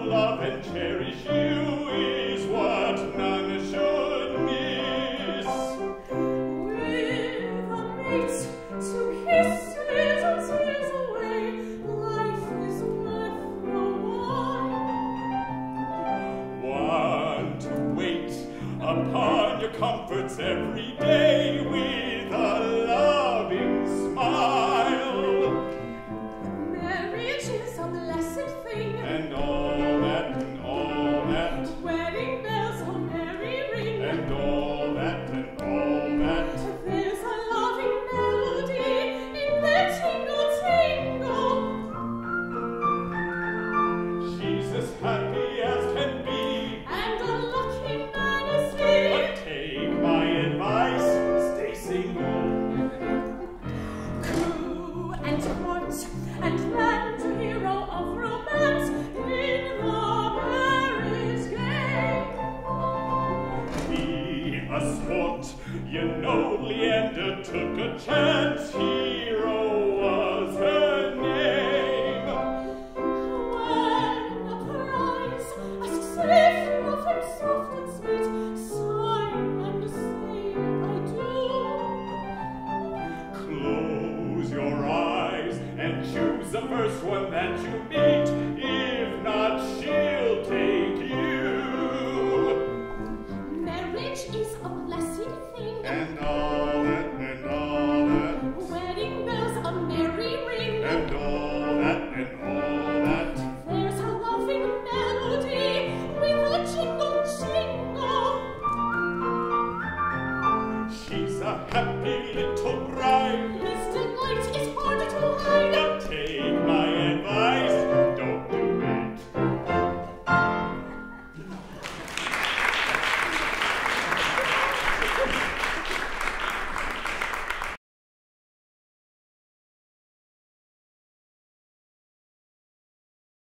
love and cherish you is what none should miss. With a mate to kiss tears away, life is worth the while. One to wait upon your comforts every day with a a sport, you know Leander took a chance. Hero first one that you meet. If not, she'll take you. Marriage is a blessed thing. And all that, and all that, Wedding bells a merry ring. and all that, and all that. There's a loving melody with a jingle jingle. She's a happy little bride.